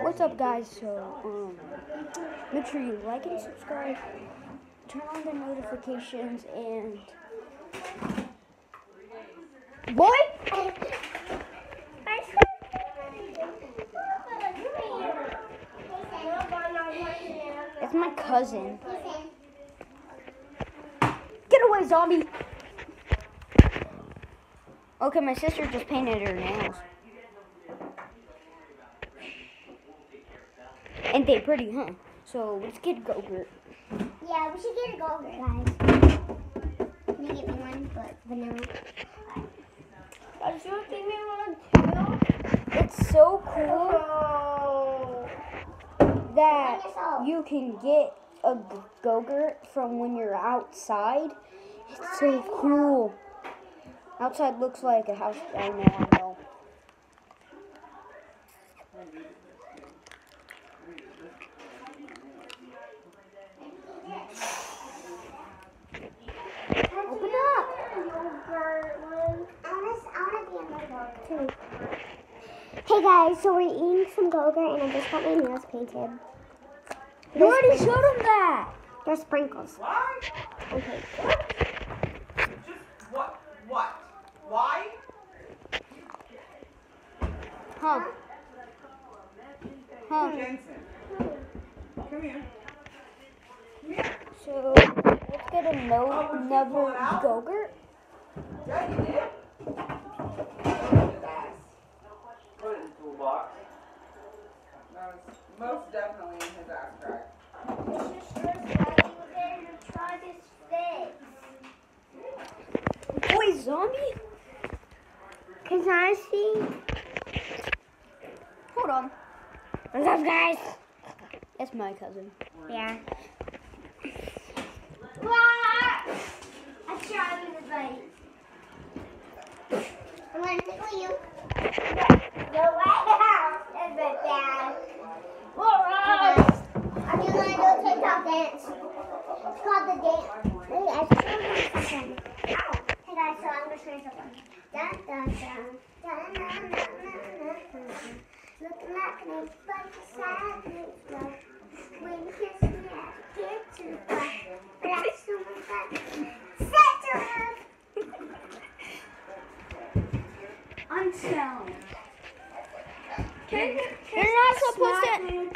What's up, guys? So, um, make sure you like and subscribe, turn on the notifications, and boy, it's my cousin. Get away, zombie! Okay, my sister just painted her nails. And they're pretty, huh? So let's get a Gogurt. Yeah, we should get a golden, guys. Can you get me one, but vanilla? Does you want to It's so cool Oh. that Bring us all. you can get a Gogurt from when you're outside. It's so cool. Outside looks like a house. I know, I know. Open up. Yogurt one. I wanna, I wanna be in my yogurt too. Hey guys, so we're eating some Gogurt and I just got my nails painted. You already showed them that. They're sprinkles. Why? Okay. Just what? What? Why? Huh? Huh? Jensen. Come here. So let's get a no oh, another Gogurt. Yeah, was most definitely in his ass crack. Boy, zombie. Can I see? Hold on. What's up, guys? That's my cousin. Yeah. What? I tried to bite. I'm gonna tickle you. No way. It's a bad. I'm just gonna do a TikTok dance. It's dance. Wait, I just want to something. Ow. Hey guys, so I'm gonna show you something. Dun dun dun. Dun dun dun dun dun. Looking like an but beside me flow. When you kiss me, I get too far. But I still want that. Set to her. Unsound. Can, You're not supposed to.